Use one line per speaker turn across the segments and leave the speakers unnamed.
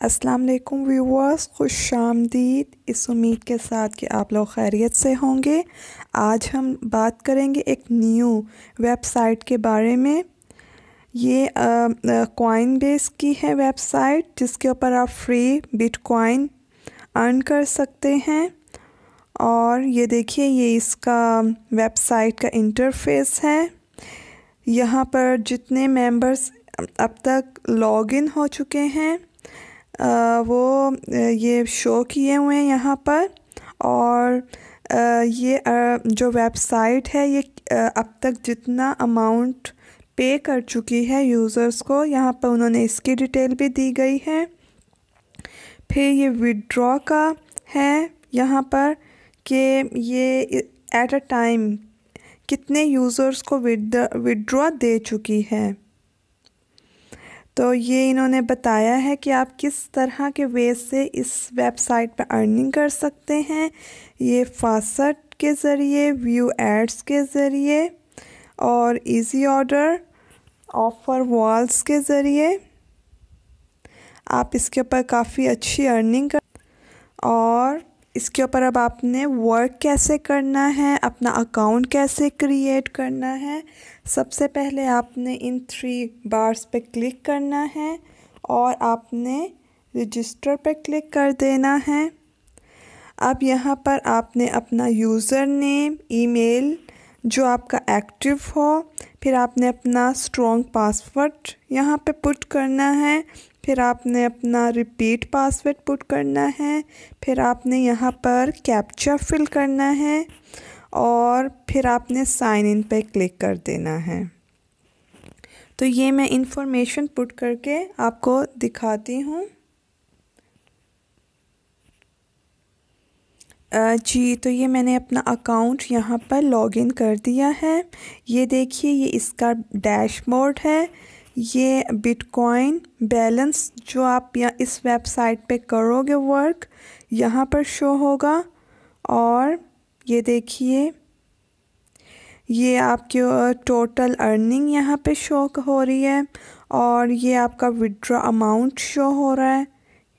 अस्सलाम वालेकुम व्यूअर्स खुश आमदीद इस उम्मीद के साथ कि आप लोग खैरियत से होंगे। आज हम बात करेंगे एक न्यू वेबसाइट के बारे में। ये कॉइन बेस की है वेबसाइट जिसके ऊपर आप फ्री बिटकॉइन अर्न कर सकते हैं। और ये देखिए, ये इसका वेबसाइट का इंटरफेस है। यहाँ पर जितने मेंबर्स अब तक लॉगिन हो चुके हैं। वो ये शो किए हुए हैं यहाँ पर। और ये जो वेबसाइट है, ये अब तक जितना अमाउंट पे कर चुकी है यूज़र्स को, यहाँ पर उन्होंने इसकी डिटेल भी दी गई है। फिर ये विड्रॉ का है यहाँ पर कि ये एट अ टाइम कितने यूज़र्स को विड्रॉ दे चुकी है। तो ये इन्होंने बताया है कि आप किस तरह के वे से इस वेबसाइट पर अर्निंग कर सकते हैं। ये फासट के ज़रिए व्यू एड्स के ज़रिए और इजी ऑर्डर ऑफ़र वॉल्स के ज़रिए। आप इसके ऊपर काफ़ी अच्छी अर्निंग कर और इसके ऊपर अब आपने वर्क कैसे करना है, अपना अकाउंट कैसे क्रिएट करना है सबसे पहले आपने इन थ्री बार्स पे क्लिक करना है और आपने रजिस्टर पे क्लिक कर देना है। अब यहाँ पर आपने अपना यूज़र नेम ईमेल जो आपका एक्टिव हो, फिर आपने अपना स्ट्रॉन्ग पासवर्ड यहाँ पे पुट करना है, फिर आपने अपना रिपीट पासवर्ड पुट करना है, फिर आपने यहाँ पर कैप्चा फिल करना है। और फिर आपने साइन इन पे क्लिक कर देना है। तो ये मैं इंफॉर्मेशन पुट करके आपको दिखाती हूँ। जी तो ये मैंने अपना अकाउंट यहाँ पर लॉगिन कर दिया है। ये देखिए, ये इसका डैशबोर्ड है। ये बिटकॉइन बैलेंस जो आप या इस वेबसाइट पे करोगे वर्क, यहाँ पर शो होगा। और ये देखिए। ये आपकी टोटल अर्निंग यहाँ पे शो हो रही है और ये आपका विड्रॉ अमाउंट शो हो रहा है।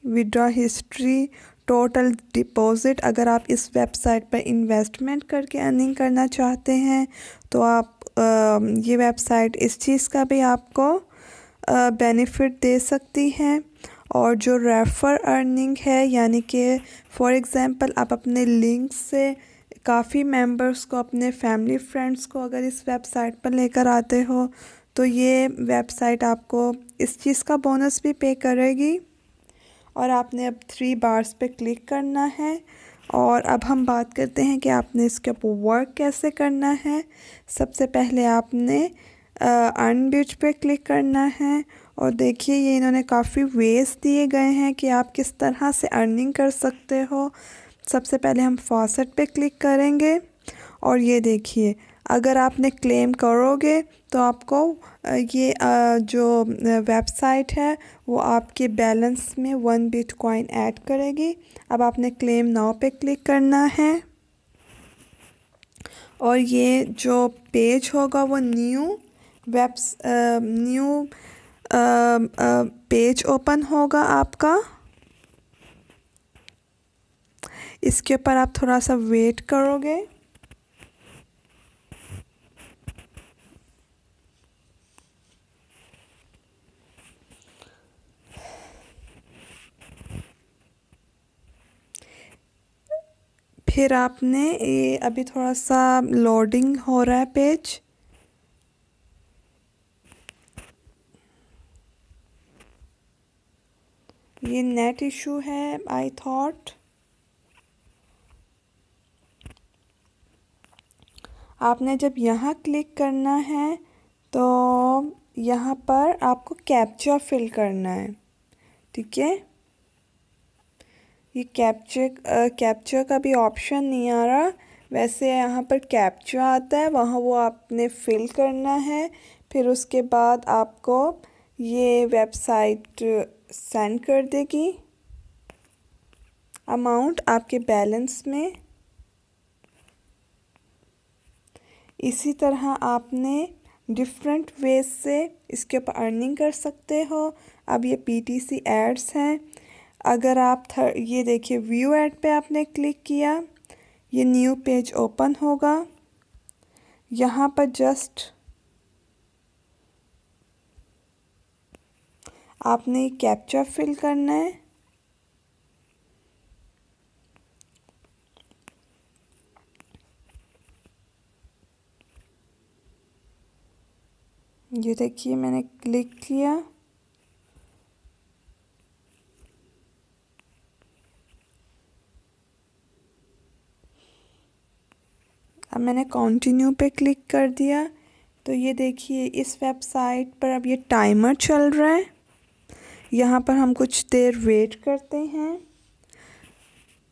विड्रॉ हिस्ट्री टोटल डिपॉज़िट अगर आप इस वेबसाइट पर इन्वेस्टमेंट करके अर्निंग करना चाहते हैं तो आप आ, ये वेबसाइट इस चीज़ का भी आपको बेनिफिट दे सकती हैं। और जो रेफ़र अर्निंग है यानी कि फ़ॉर एग्ज़ाम्पल आप अपने लिंक से काफ़ी मेंबर्स को, अपने फैमिली फ्रेंड्स को अगर इस वेबसाइट पर लेकर आते हो तो ये वेबसाइट आपको इस चीज़ का बोनस भी पे करेगी। और आपने अब थ्री बार्स पे क्लिक करना है। और अब हम बात करते हैं कि आपने इसके ऊपर वर्क कैसे करना है। सबसे पहले आपने अर्न बिच पे क्लिक करना है। और देखिए, ये इन्होंने काफ़ी वेज दिए गए हैं कि आप किस तरह से अर्निंग कर सकते हो। सबसे पहले हम फॉसेट पे क्लिक करेंगे और ये देखिए, अगर आपने क्लेम करोगे तो आपको ये जो वेबसाइट है, वो आपके बैलेंस में वन बिट कॉइन ऐड करेगी। अब आपने क्लेम नाउ पे क्लिक करना है। और ये जो पेज होगा वो new webs new page open होगा आपका। इसके ऊपर आप थोड़ा सा वेट करोगे। फिर आपने ये अभी थोड़ा सा लोडिंग हो रहा है पेज ये नेट इशू है आई थॉट आपने जब यहाँ क्लिक करना है तो यहाँ पर आपको कैप्चा फिल करना है। ठीक है? ये कैप्चर कैप्चर का भी ऑप्शन नहीं आ रहा। वैसे यहाँ पर कैप्चा आता है, वहाँ वो आपने फिल करना है। फिर उसके बाद आपको ये वेबसाइट सेंड कर देगी। अमाउंट आपके बैलेंस में इसी तरह आपने डिफरेंट वेज से इसके ऊपर अर्निंग कर सकते हो। अब ये पीटीसी एड्स हैं। अगर आप थर ये देखिए व्यू एड पे आपने क्लिक किया, ये न्यू पेज ओपन होगा। यहाँ पर जस्ट आपने कैप्चा फिल करना है। ये देखिए, मैंने क्लिक किया। अब मैंने कंटिन्यू पे क्लिक कर दिया। तो ये देखिए, इस वेबसाइट पर अब ये टाइमर चल रहा है। यहाँ पर हम कुछ देर वेट करते हैं।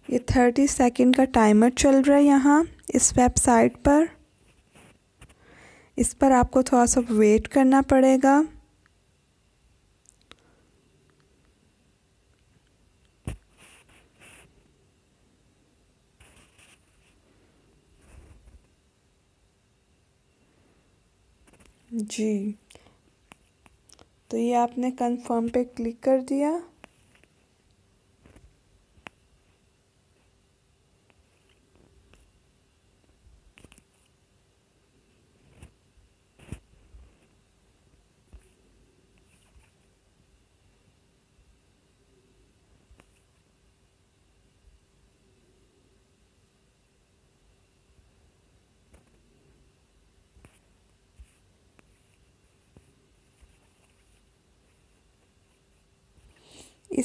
ये थर्टी सेकंड का टाइमर चल रहा है यहाँ, इस वेबसाइट पर। इस पर आपको थोड़ा सा वेट करना पड़ेगा। जी। तो ये आपने कंफर्म पे क्लिक कर दिया।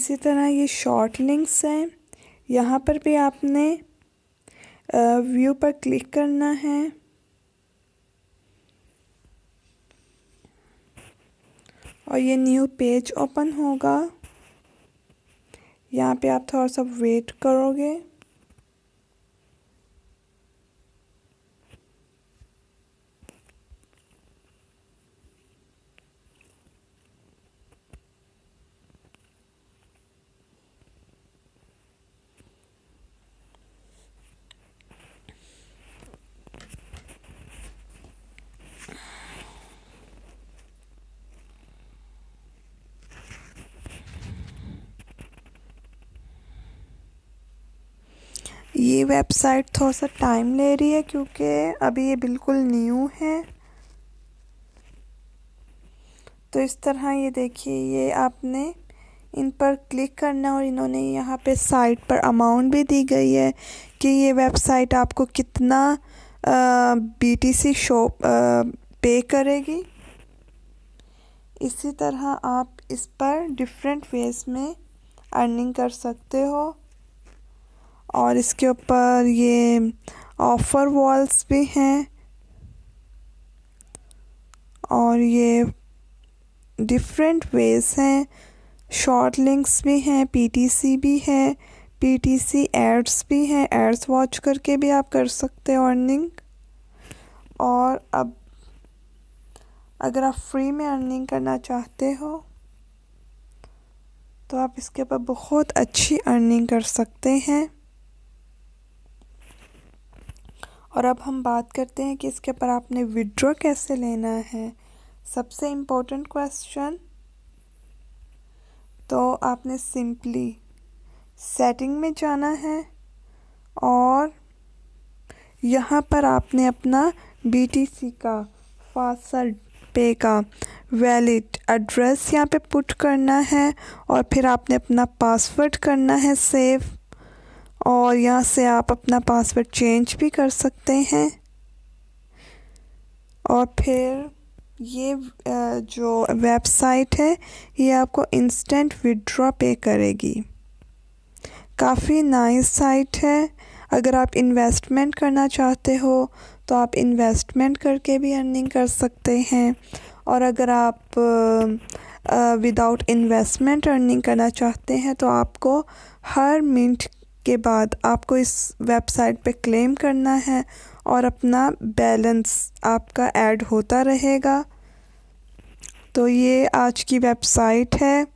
इसी तरह ये शॉर्ट लिंक्स हैं। यहाँ पर भी आपने व्यू पर क्लिक करना है। और ये न्यू पेज ओपन होगा। यहाँ पे आप थोड़ा सा वेट करोगे ये वेबसाइट थोड़ा सा टाइम ले रही है क्योंकि अभी ये बिल्कुल न्यू है। तो इस तरह ये देखिए, ये आपने इन पर क्लिक करना है और इन्होंने यहाँ पे साइट पर अमाउंट भी दी गई है कि ये वेबसाइट आपको कितना बी टी सी शो पे करेगी। इसी तरह आप इस पर डिफरेंट वेज में अर्निंग कर सकते हो। और इसके ऊपर ये ऑफ़र वॉल्स भी हैं। और ये डिफरेंट वेज हैं। शॉर्ट लिंक्स भी हैं पीटीसी भी है पीटीसी एड्स भी हैं। एड्स वॉच करके भी आप कर सकते हो अर्निंग और अब अगर आप फ्री में अर्निंग करना चाहते हो तो आप इसके ऊपर बहुत अच्छी अर्निंग कर सकते हैं। और अब हम बात करते हैं कि इसके ऊपर आपने विड्रॉ कैसे लेना है। सबसे इम्पोर्टेंट क्वेश्चन तो आपने सिंपली सेटिंग में जाना है और यहाँ पर आपने अपना बीटीसी का फास्ट पे का वैलिड एड्रेस यहाँ पे पुट करना है और फिर आपने अपना पासवर्ड करना है सेव और यहाँ से आप अपना पासवर्ड चेंज भी कर सकते हैं। और फिर ये जो वेबसाइट है, ये आपको इंस्टेंट विड्रॉ पे करेगी। काफ़ी नाइस साइट है। अगर आप इन्वेस्टमेंट करना चाहते हो तो आप इन्वेस्टमेंट करके भी अर्निंग कर सकते हैं। और अगर आप विदाउट इन्वेस्टमेंट अर्निंग करना चाहते हैं तो आपको हर मिनट के बाद आपको इस वेबसाइट पे क्लेम करना है और अपना बैलेंस आपका ऐड होता रहेगा। तो ये आज की वेबसाइट है।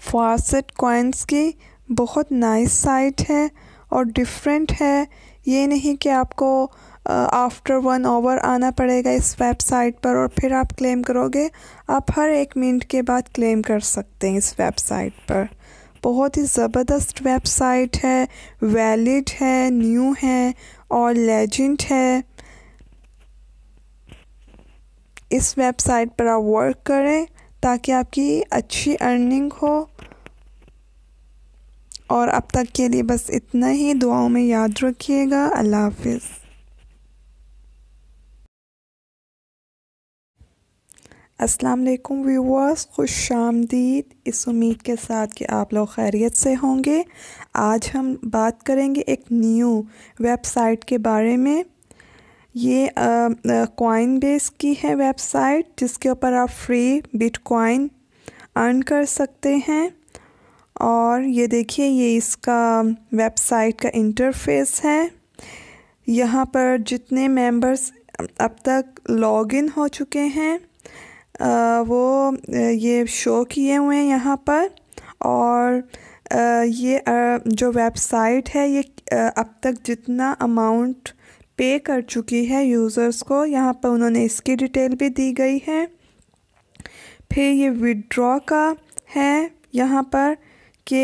फासेट कॉइन्स की बहुत नाइस साइट है और डिफरेंट है। ये नहीं कि आपको आफ्टर वन आवर आना पड़ेगा इस वेबसाइट पर और फिर आप क्लेम करोगे। आप हर एक मिनट के बाद क्लेम कर सकते हैं इस वेबसाइट पर। बहुत ही ज़बरदस्त वेबसाइट है, वैलिड है, न्यू है और लेजेंड है। इस वेबसाइट पर आप वर्क करें ताकि आपकी अच्छी अर्निंग हो। और अब तक के लिए बस इतना ही। दुआओं में याद रखिएगा। अल्लाह हाफिज़। अस्सलाम वालेकुम व्यूवर्स खुश आमदीद इस उम्मीद के साथ कि आप लोग खैरियत से होंगे। आज हम बात करेंगे एक न्यू वेबसाइट के बारे में। ये कॉइन बेस की है वेबसाइट जिसके ऊपर आप फ्री बिटकॉइन अर्न कर सकते हैं। और ये देखिए, ये इसका वेबसाइट का इंटरफेस है। यहाँ पर जितने मेंबर्स अब तक लॉगिन हो चुके हैं। वो ये शो किए हुए हैं यहाँ पर और ये जो वेबसाइट है ये अब तक जितना अमाउंट पे कर चुकी है यूज़र्स को, यहाँ पर उन्होंने इसकी डिटेल भी दी गई है। फिर ये विड्रॉ का है यहाँ पर कि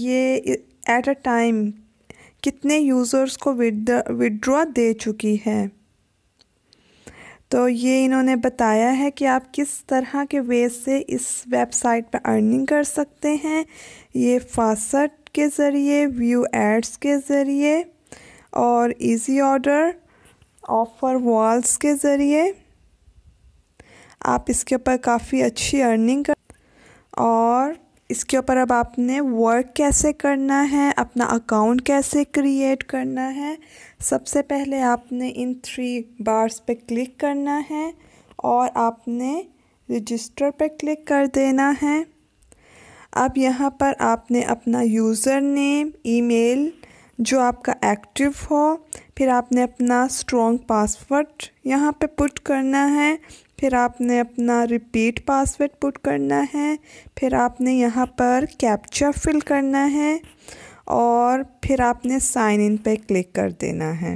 ये एट अ टाइम कितने यूज़र्स को विड्रॉ दे चुकी है। तो ये इन्होंने बताया है कि आप किस तरह के वे से इस वेबसाइट पर अर्निंग कर सकते हैं। ये फासट के ज़रिए व्यू एड्स के ज़रिए और इजी ऑर्डर ऑफ़र वॉल्स के ज़रिए। आप इसके ऊपर काफ़ी अच्छी अर्निंग कर और इसके ऊपर अब आपने वर्क कैसे करना है, अपना अकाउंट कैसे क्रिएट करना है, सबसे पहले आपने इन थ्री बार्स पे क्लिक करना है और आपने रजिस्टर पे क्लिक कर देना है। अब यहाँ पर आपने अपना यूज़र नेम ईमेल जो आपका एक्टिव हो, फिर आपने अपना स्ट्रॉन्ग पासवर्ड यहाँ पे पुट करना है। फिर आपने अपना रिपीट पासवर्ड पुट करना है, फिर आपने यहाँ पर कैप्चा फिल करना है और फिर आपने साइन इन पे क्लिक कर देना है।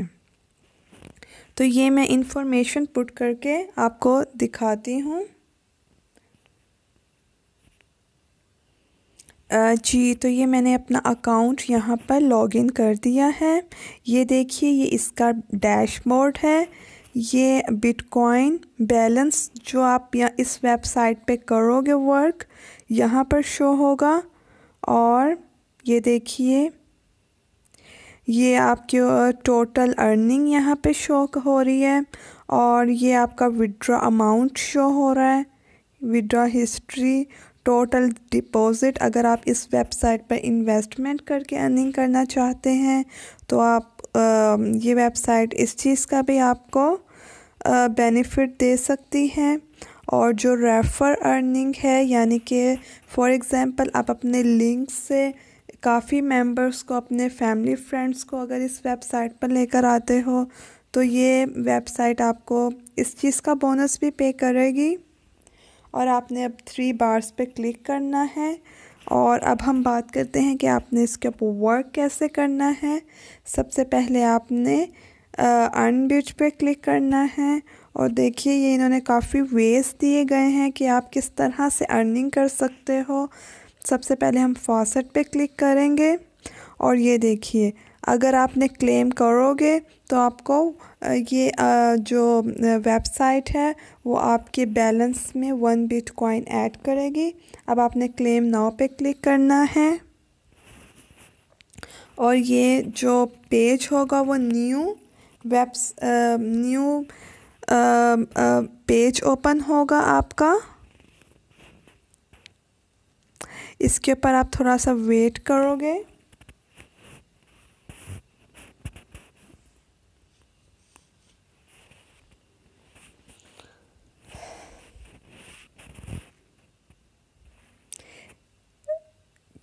तो ये मैं इंफॉर्मेशन पुट करके आपको दिखाती हूँ। जी तो ये मैंने अपना अकाउंट यहाँ पर लॉगिन कर दिया है। ये देखिए, ये इसका डैशबोर्ड है। ये बिटकॉइन बैलेंस जो आप या इस वेबसाइट पे करोगे वर्क यहाँ पर शो होगा। और ये देखिए ये आपकी टोटल अर्निंग यहाँ पे शो हो रही है। और ये आपका विड्रॉ अमाउंट शो हो रहा है। विड्रॉ हिस्ट्री टोटल डिपॉज़िट अगर आप इस वेबसाइट पर इन्वेस्टमेंट करके अर्निंग करना चाहते हैं तो आप आ, ये वेबसाइट इस चीज़ का भी आपको बेनिफिट दे सकती हैं और जो रेफ़र अर्निंग है, यानी कि फ़ॉर एग्ज़ाम्पल आप अपने लिंक से काफ़ी मेंबर्स को, अपने फैमिली फ्रेंड्स को अगर इस वेबसाइट पर लेकर आते हो तो ये वेबसाइट आपको इस चीज़ का बोनस भी पे करेगी। और आपने अब थ्री बार्स पे क्लिक करना है और अब हम बात करते हैं कि आपने इसके ऊपर वर्क कैसे करना है। सबसे पहले आपने अर्न बिच पे क्लिक करना है। और देखिए, ये इन्होंने काफ़ी वेज दिए गए हैं कि आप किस तरह से अर्निंग कर सकते हो। सबसे पहले हम फॉसेट पे क्लिक करेंगे। और ये देखिए, अगर आपने क्लेम करोगे तो आपको ये जो वेबसाइट है, वो आपके बैलेंस में वन बिट कॉइन ऐड करेगी। अब आपने क्लेम नाउ पे क्लिक करना है। और ये जो पेज होगा, वो new webs new page open होगा आपका। इसके ऊपर आप थोड़ा सा वेट करोगे।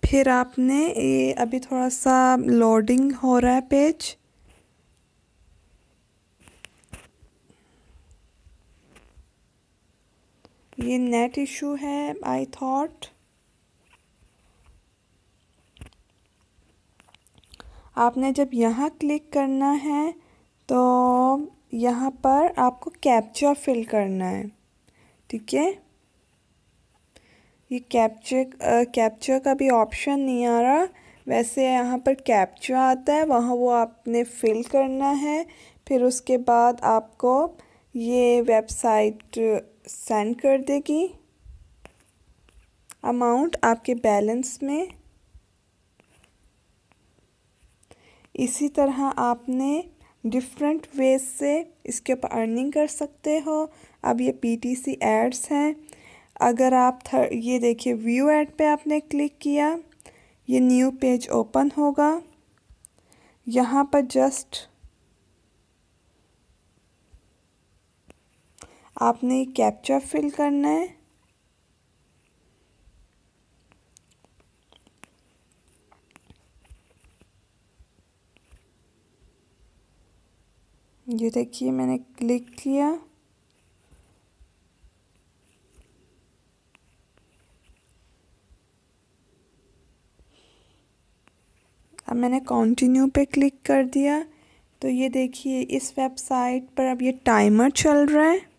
फिर आपने ये अभी थोड़ा सा लोडिंग हो रहा है पेज। ये नेट इशू है आई थॉट आपने जब यहाँ क्लिक करना है तो यहाँ पर आपको कैप्चा फिल करना है, ठीक है? ये कैप्चर कैप्चर का भी ऑप्शन नहीं आ रहा। वैसे यहाँ पर कैप्चर आता है, वहाँ वो आपने फिल करना है, फिर उसके बाद आपको ये वेबसाइट सेंड कर देगी। अमाउंट आपके बैलेंस में। इसी तरह आपने डिफरेंट वेज से इसके ऊपर अर्निंग कर सकते हो। अब ये पीटीसी एड्स हैं। अगर आप थर ये देखिए व्यू एड पे आपने क्लिक किया, ये न्यू पेज ओपन होगा। यहाँ पर जस्ट आपने कैप्चा फिल करना है। ये देखिए, मैंने क्लिक किया। अब मैंने कंटिन्यू पे क्लिक कर दिया। तो ये देखिए, इस वेबसाइट पर अब ये टाइमर चल रहा है।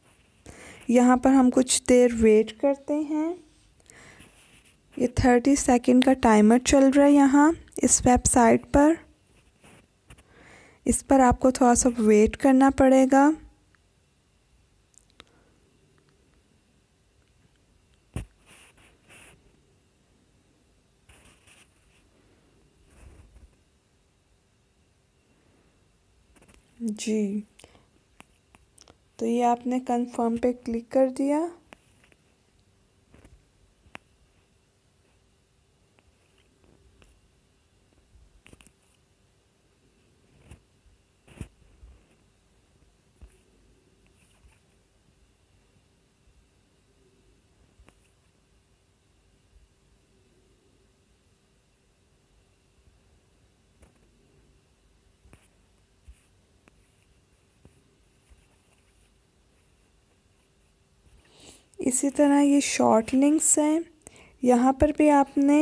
यहाँ पर हम कुछ देर वेट करते हैं। ये थर्टी सेकेंड का टाइमर चल रहा है यहाँ, इस वेबसाइट पर। इस पर आपको थोड़ा सा वेट करना पड़ेगा। जी। तो ये आपने कंफर्म पे क्लिक कर दिया। इसी तरह ये शॉर्ट लिंक्स हैं। यहाँ पर भी आपने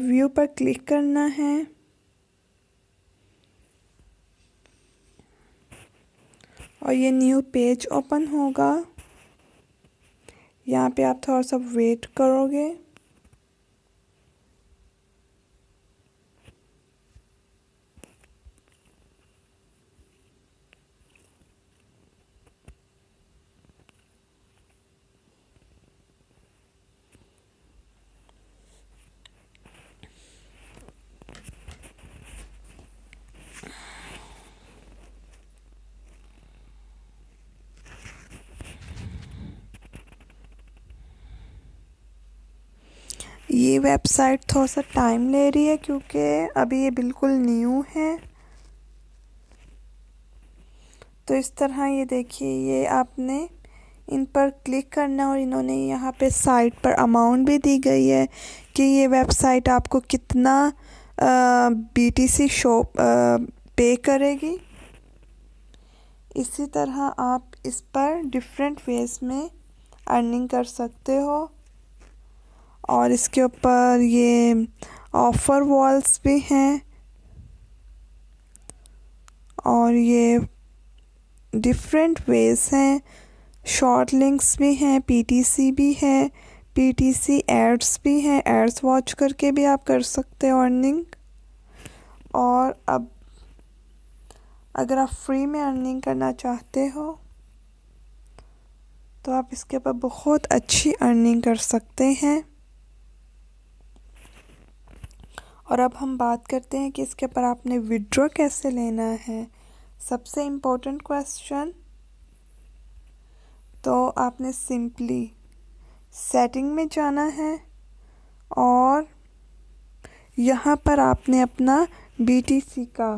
व्यू पर क्लिक करना है। और ये न्यू पेज ओपन होगा। यहाँ पे आप थोड़ा सा वेट करोगे। ये वेबसाइट थोड़ा सा टाइम ले रही है क्योंकि अभी ये बिल्कुल न्यू है। तो इस तरह ये देखिए, ये आपने इन पर क्लिक करना और इन्होंने यहाँ पे साइट पर अमाउंट भी दी गई है कि ये वेबसाइट आपको कितना बी टी सी शो पे करेगी। इसी तरह आप इस पर डिफरेंट वेज में अर्निंग कर सकते हो। और इसके ऊपर ये ऑफ़र वॉल्स भी हैं। और ये डिफरेंट वेज हैं। शॉर्ट लिंक्स भी हैं पीटीसी भी है पीटीसी एड्स भी हैं। एड्स वॉच करके भी आप कर सकते हो अर्निंग और अब अगर आप फ्री में अर्निंग करना चाहते हो तो आप इसके ऊपर बहुत अच्छी अर्निंग कर सकते हैं। और अब हम बात करते हैं कि इसके ऊपर आपने विड्रॉ कैसे लेना है। सबसे इम्पोर्टेंट क्वेश्चन तो आपने सिंपली सेटिंग में जाना है और यहाँ पर आपने अपना बीटीसी का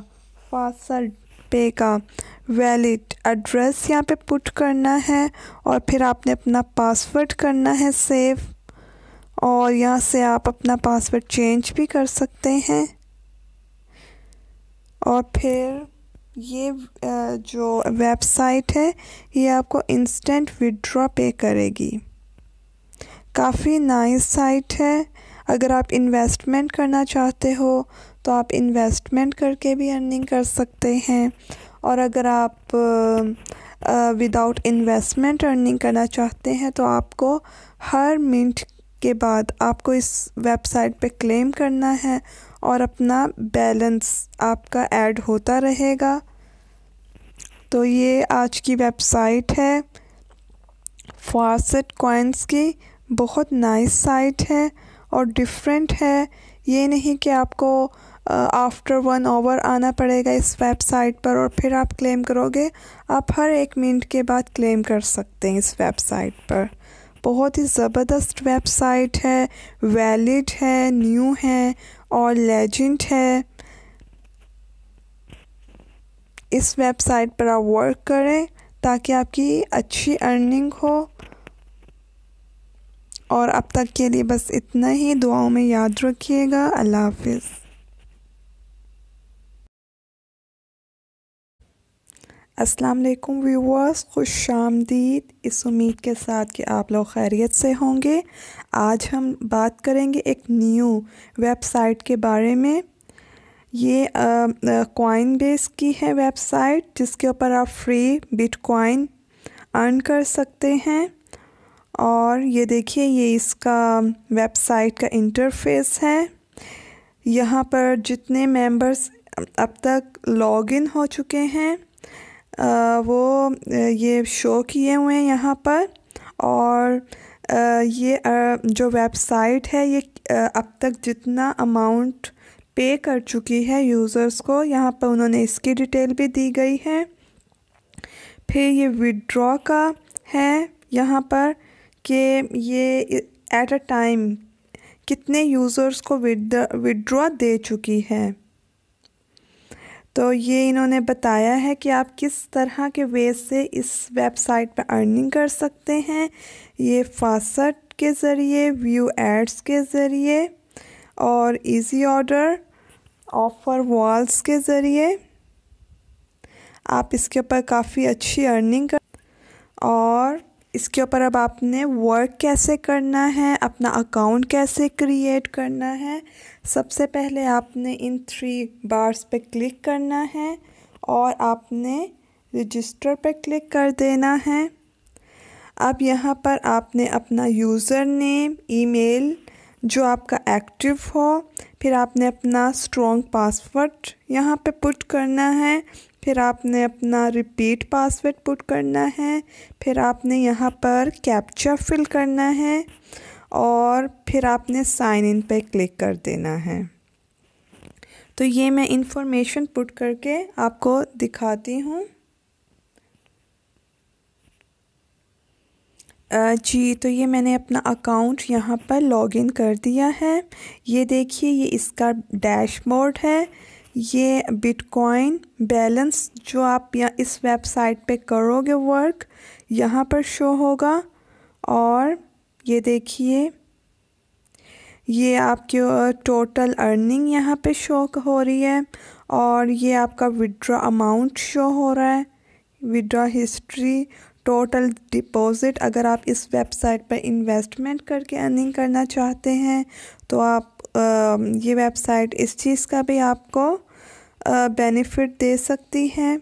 फास्ट पे का वैलिड एड्रेस यहाँ पे पुट करना है और फिर आपने अपना पासवर्ड करना है सेव और यहाँ से आप अपना पासवर्ड चेंज भी कर सकते हैं। और फिर ये जो वेबसाइट है, ये आपको इंस्टेंट विड्रॉ पे करेगी। काफ़ी नाइस साइट है। अगर आप इन्वेस्टमेंट करना चाहते हो तो आप इन्वेस्टमेंट करके भी अर्निंग कर सकते हैं। और अगर आप विदाउट इन्वेस्टमेंट अर्निंग करना चाहते हैं तो आपको हर मिनट के बाद आपको इस वेबसाइट पे क्लेम करना है और अपना बैलेंस आपका ऐड होता रहेगा। तो ये आज की वेबसाइट है। फासेट कॉइन्स की बहुत नाइस साइट है और डिफरेंट है। ये नहीं कि आपको आफ्टर वन आवर आना पड़ेगा इस वेबसाइट पर और फिर आप क्लेम करोगे। आप हर एक मिनट के बाद क्लेम कर सकते हैं इस वेबसाइट पर। बहुत ही ज़बरदस्त वेबसाइट है, वैलिड है, न्यू है और लेजेंड है। इस वेबसाइट पर आप वर्क करें ताकि आपकी अच्छी अर्निंग हो। और अब तक के लिए बस इतना ही। दुआओं में याद रखिएगा। अल्लाह हाफिज़। अस्सलाम वालेकुम व्यूवर्स खुश आमदीद इस उम्मीद के साथ कि आप लोग खैरियत से होंगे। आज हम बात करेंगे एक न्यू वेबसाइट के बारे में। ये कॉइन बेस की है वेबसाइट जिसके ऊपर आप फ्री बिटकॉइन अर्न कर सकते हैं। और ये देखिए, ये इसका वेबसाइट का इंटरफेस है। यहाँ पर जितने मेंबर्स अब तक लॉगिन हो चुके हैं। वो ये शो किए हुए हैं यहाँ पर और ये जो वेबसाइट है ये अब तक जितना अमाउंट पे कर चुकी है यूज़र्स को, यहाँ पर उन्होंने इसकी डिटेल भी दी गई है। फिर ये विड्रॉ का है यहाँ पर कि ये एट अ टाइम कितने यूज़र्स को विड्रॉ दे चुकी है। तो ये इन्होंने बताया है कि आप किस तरह के वे से इस वेबसाइट पर अर्निंग कर सकते हैं। ये फासट के ज़रिए व्यू एड्स के ज़रिए और इजी ऑर्डर ऑफ़र वॉल्स के ज़रिए। आप इसके ऊपर काफ़ी अच्छी अर्निंग कर और इसके ऊपर अब आपने वर्क कैसे करना है, अपना अकाउंट कैसे क्रिएट करना है, सबसे पहले आपने इन थ्री बार्स पे क्लिक करना है और आपने रजिस्टर पे क्लिक कर देना है। अब यहाँ पर आपने अपना यूज़र नेम ईमेल जो आपका एक्टिव हो, फिर आपने अपना स्ट्रॉन्ग पासवर्ड यहाँ पे पुट करना है। फिर आपने अपना रिपीट पासवर्ड पुट करना है, फिर आपने यहाँ पर कैप्चा फिल करना है और फिर आपने साइन इन पे क्लिक कर देना है। तो ये मैं इंफॉर्मेशन पुट करके आपको दिखाती हूँ। जी तो ये मैंने अपना अकाउंट यहाँ पर लॉगिन कर दिया है। ये देखिए, ये इसका डैशबोर्ड है। ये बिटकॉइन बैलेंस जो आप या इस वेबसाइट पे करोगे वर्क यहाँ पर शो होगा। और ये देखिए ये आपकी टोटल अर्निंग यहाँ पे शो हो रही है। और ये आपका विड्रॉ अमाउंट शो हो रहा है। विड्रॉ हिस्ट्री टोटल डिपॉज़िट अगर आप इस वेबसाइट पर इन्वेस्टमेंट करके अर्निंग करना चाहते हैं तो आप आ, ये वेबसाइट इस चीज़ का भी आपको बेनिफिट दे सकती हैं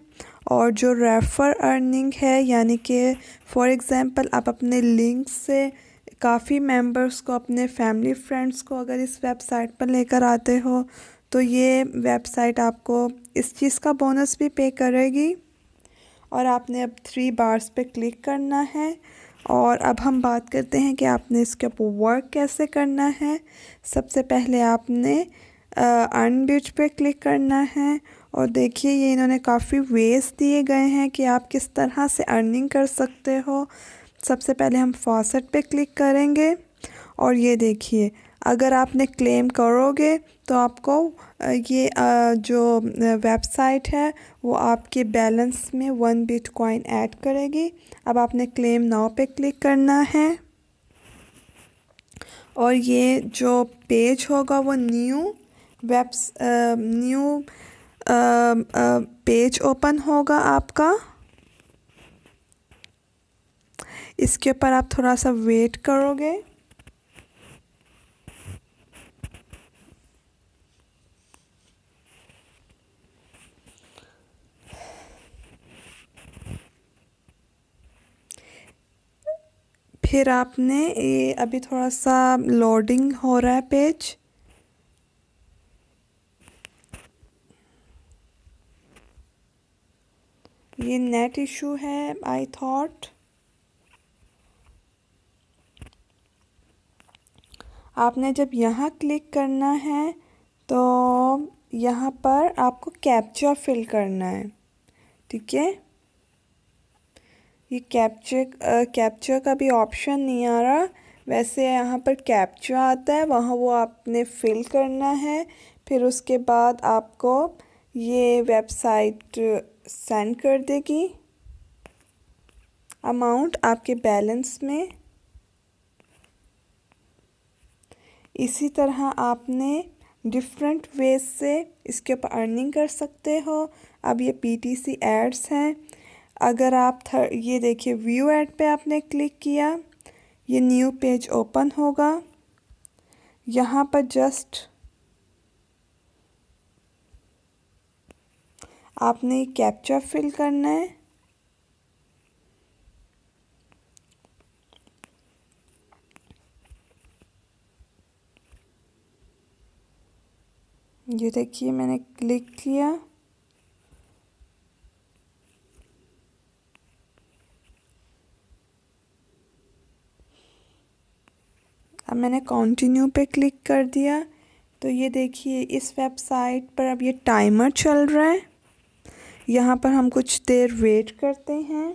और जो रेफ़र अर्निंग है, यानी कि फॉर एग्ज़ाम्पल आप अपने लिंक से काफ़ी मेंबर्स को, अपने फैमिली फ्रेंड्स को अगर इस वेबसाइट पर लेकर आते हो तो ये वेबसाइट आपको इस चीज़ का बोनस भी पे करेगी। और आपने अब थ्री बार्स पे क्लिक करना है और अब हम बात करते हैं कि आपने इसके ऊपर वर्क कैसे करना है। सबसे पहले आपने अर्न बिच पे क्लिक करना है। और देखिए, ये इन्होंने काफ़ी वेज दिए गए हैं कि आप किस तरह से अर्निंग कर सकते हो। सबसे पहले हम फॉसेट पे क्लिक करेंगे। और ये देखिए, अगर आपने क्लेम करोगे तो आपको ये जो वेबसाइट है, वो आपके बैलेंस में वन बिट कॉइन ऐड करेगी। अब आपने क्लेम नाउ पे क्लिक करना है। और ये जो पेज होगा, वो new webs new page open होगा आपका। इसके ऊपर आप थोड़ा सा वेट करोगे। फिर आपने ये अभी थोड़ा सा लोडिंग हो रहा है पेज। ये नेट इशू है आई थॉट आपने जब यहाँ क्लिक करना है तो यहाँ पर आपको कैप्चा फिल करना है, ठीक है? ये कैप्चर कैप्चर का भी ऑप्शन नहीं आ रहा। वैसे यहाँ पर कैप्चा आता है, वहाँ वो आपने फिल करना है, फिर उसके बाद आपको ये वेबसाइट सेंड कर देगी। अमाउंट आपके बैलेंस में। इसी तरह आपने डिफरेंट वेज से इसके ऊपर अर्निंग कर सकते हो। अब ये पीटीसी एड्स हैं। अगर आप थर, ये देखिए, व्यू एड पे आपने क्लिक किया। ये न्यू पेज ओपन होगा। यहाँ पर जस्ट आपने कैप्चा फिल करना है। ये देखिए, मैंने क्लिक किया। अब मैंने कंटिन्यू पे क्लिक कर दिया। तो ये देखिए, इस वेबसाइट पर अब ये टाइमर चल रहा है। यहाँ पर हम कुछ देर वेट करते हैं।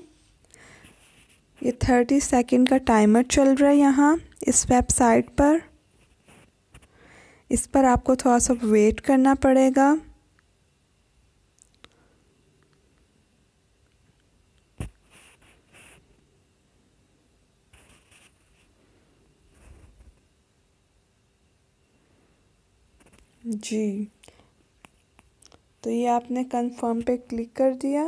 ये थर्टी सेकेंड का टाइमर चल रहा है यहाँ, इस वेबसाइट पर। इस पर आपको थोड़ा सा वेट करना पड़ेगा। जी। तो ये आपने कंफर्म पे क्लिक कर दिया।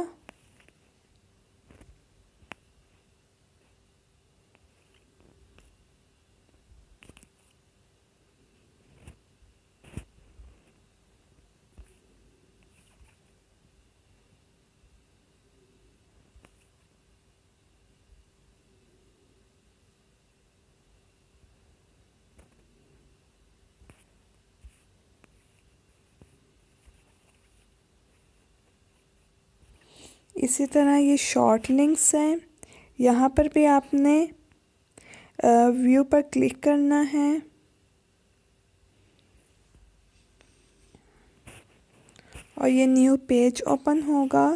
इसी तरह ये शॉर्ट लिंक्स हैं। यहाँ पर भी आपने व्यू पर क्लिक करना है। और ये न्यू पेज ओपन होगा।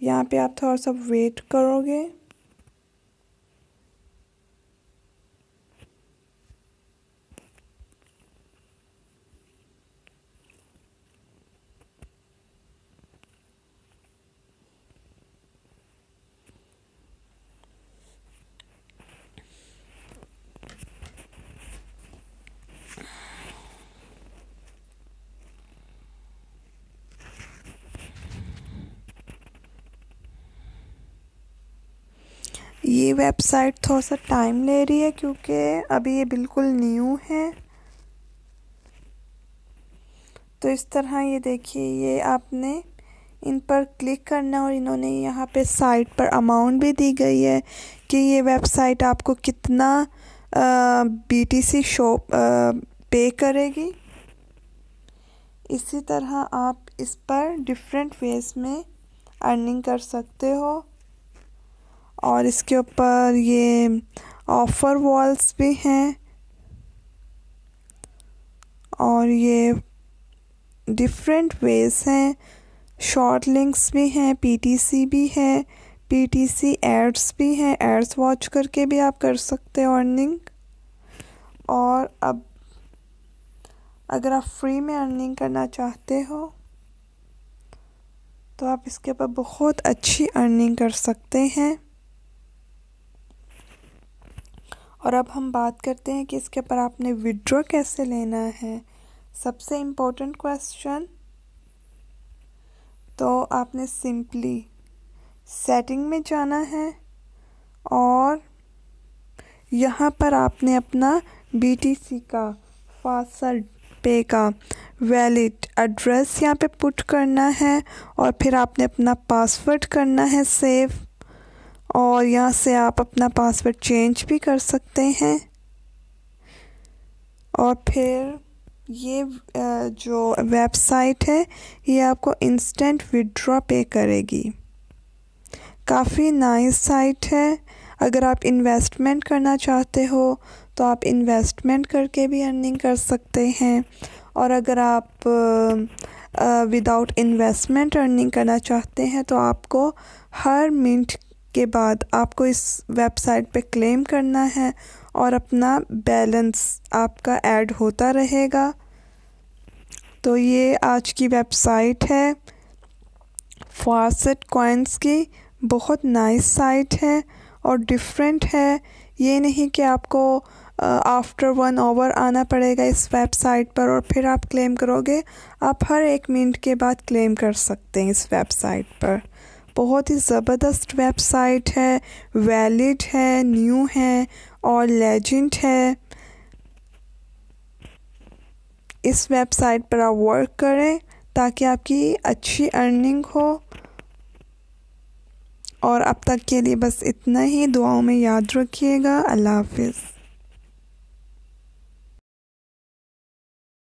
यहाँ पे आप थोड़ा सा वेट करोगे। ये वेबसाइट थोड़ा सा टाइम ले रही है क्योंकि अभी ये बिल्कुल न्यू है। तो इस तरह ये देखिए, ये आपने इन पर क्लिक करना है और इन्होंने यहाँ पे साइट पर अमाउंट भी दी गई है कि ये वेबसाइट आपको कितना बीटीसी शो पे करेगी। इसी तरह आप इस पर डिफरेंट वेज में अर्निंग कर सकते हो। और इसके ऊपर ये ऑफ़र वॉल्स भी हैं। और ये डिफरेंट वेज हैं। शॉर्ट लिंक्स भी हैं पीटीसी भी है पीटीसी एड्स भी हैं। एड्स वॉच करके भी आप कर सकते हो अर्निंग और अब अगर आप फ्री में अर्निंग करना चाहते हो तो आप इसके ऊपर बहुत अच्छी अर्निंग कर सकते हैं। और अब हम बात करते हैं कि इसके ऊपर आपने विड्रॉ कैसे लेना है। सबसे इम्पोर्टेंट क्वेश्चन तो आपने सिंपली सेटिंग में जाना है और यहाँ पर आपने अपना बीटीसी का फास्ट पे का वैलिड एड्रेस यहाँ पे पुट करना है और फिर आपने अपना पासवर्ड करना है सेव और यहाँ से आप अपना पासवर्ड चेंज भी कर सकते हैं। और फिर ये जो वेबसाइट है, ये आपको इंस्टेंट विड्रॉ पे करेगी। काफ़ी नाइस साइट है। अगर आप इन्वेस्टमेंट करना चाहते हो तो आप इन्वेस्टमेंट करके भी अर्निंग कर सकते हैं। और अगर आप विदाउट इन्वेस्टमेंट अर्निंग करना चाहते हैं तो आपको हर मिनट के बाद आपको इस वेबसाइट पे क्लेम करना है और अपना बैलेंस आपका ऐड होता रहेगा। तो ये आज की वेबसाइट है। फासेट कॉइन्स की बहुत नाइस साइट है और डिफरेंट है। ये नहीं कि आपको आफ्टर वन आवर आना पड़ेगा इस वेबसाइट पर और फिर आप क्लेम करोगे। आप हर एक मिनट के बाद क्लेम कर सकते हैं इस वेबसाइट पर। बहुत ही ज़बरदस्त वेबसाइट है, वैलिड है, न्यू है और लेजेंड है। इस वेबसाइट पर आप वर्क करें ताकि आपकी अच्छी अर्निंग हो। और अब तक के लिए बस इतना ही। दुआओं में याद रखिएगा। अल्लाह हाफिज़।